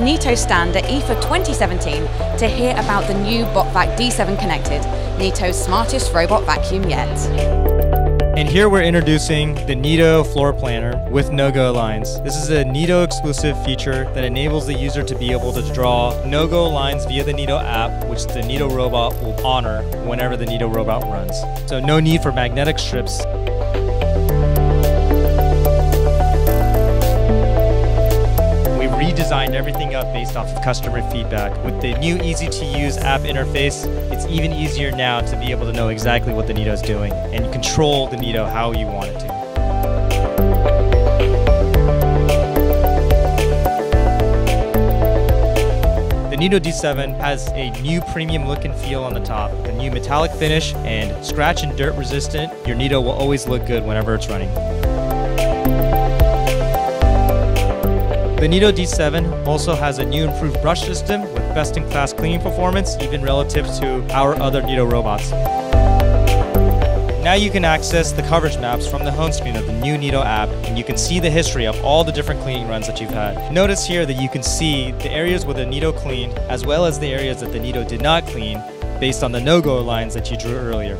Neato stand at IFA 2017 to hear about the new BotVac D7 Connected, Neato's smartest robot vacuum yet. And here we're introducing the Neato Floor Planner with no-go lines. This is a Neato exclusive feature that enables the user to be able to draw no-go lines via the Neato app, which the Neato robot will honor whenever the Neato robot runs. So no need for magnetic strips. Redesigned everything up based off of customer feedback. With the new easy to use app interface, it's even easier now to be able to know exactly what the Neato is doing and control the Neato how you want it to. The Neato D7 has a new premium look and feel on the top, a new metallic finish, and scratch and dirt resistant. Your Neato will always look good whenever it's running. The Neato D7 also has a new improved brush system with best-in-class cleaning performance, even relative to our other Neato robots. Now you can access the coverage maps from the home screen of the new Neato app, and you can see the history of all the different cleaning runs that you've had. Notice here that you can see the areas where the Neato cleaned, as well as the areas that the Neato did not clean, based on the no-go lines that you drew earlier.